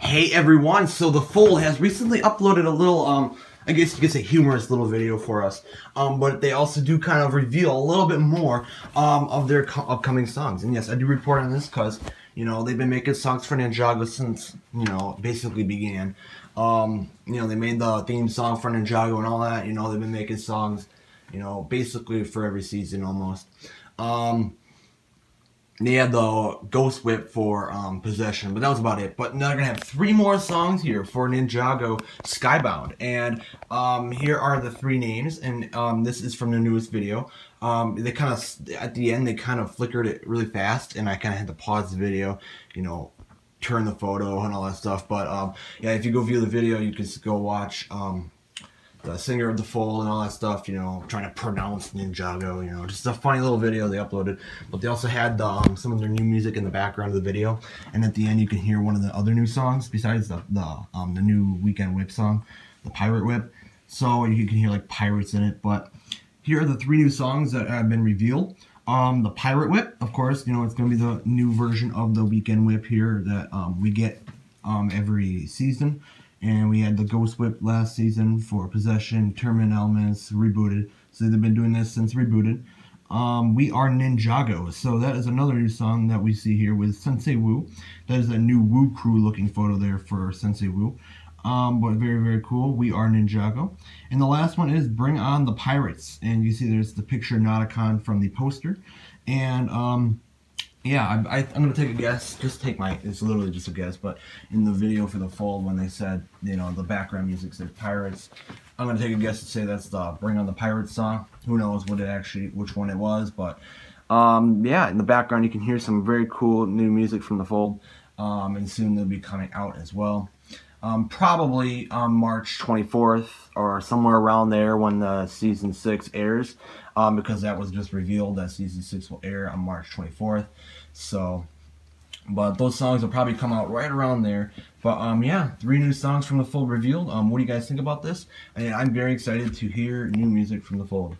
Hey everyone, so The Fold has recently uploaded a little, um, I guess you could say humorous little video for us. Um, but they also do kind of reveal a little bit more, um, of their upcoming songs. And yes, I do report on this because, you know, they've been making songs for Ninjago since, you know, basically began. Um, you know, they made the theme song for Ninjago and all that, you know, they've been making songs, you know, basically for every season almost. Um, they had the Ghost Whip for um, Possession, but that was about it. But now they're gonna have three more songs here for Ninjago Skybound, and um, here are the three names, and um, this is from the newest video. Um, they kind of at the end they kind of flickered it really fast, and I kind of had to pause the video, you know, turn the photo and all that stuff. But um, yeah, if you go view the video, you can go watch um, the singer of the fold and all that stuff, you know, trying to pronounce Ninjago, you know, just a funny little video they uploaded. But they also had um, some of their new music in the background of the video, and at the end you can hear one of the other new songs besides the the um, the new Weekend Whip song, the Pirate Whip. So you can hear like pirates in it. But here are the three new songs that have been revealed. Um, the Pirate Whip, of course, you know, it's going to be the new version of the Weekend Whip here that um, we get um, every season and we had the Ghost Whip last season for Possession, Tournament Elements, Rebooted. So they've been doing this since Rebooted. Um, we are Ninjago. So that is another new song that we see here with Sensei Wu. That is a new Wu crew looking photo there for Sensei Wu. Um, but very, very cool. We are Ninjago. And the last one is Bring On the Pirates. And you see there's the picture Nadakhan from the poster. And um, yeah, I, am gonna take a guess. Just take my. It's literally just a guess, but in the video for the fold, when they said, you know, the background music said pirates, I'm gonna take a guess to say that's the "Bring On the Pirates" song. Who knows what it actually, which one it was, but um, yeah, in the background you can hear some very cool new music from the fold, um, and soon they'll be coming out as well. Um, probably on March 24th or somewhere around there when the season six airs, um, because that was just revealed that season six will air on March 24th. So, but those songs will probably come out right around there. But um, yeah, three new songs from the Fold revealed. Um, what do you guys think about this? And I'm very excited to hear new music from the Fold.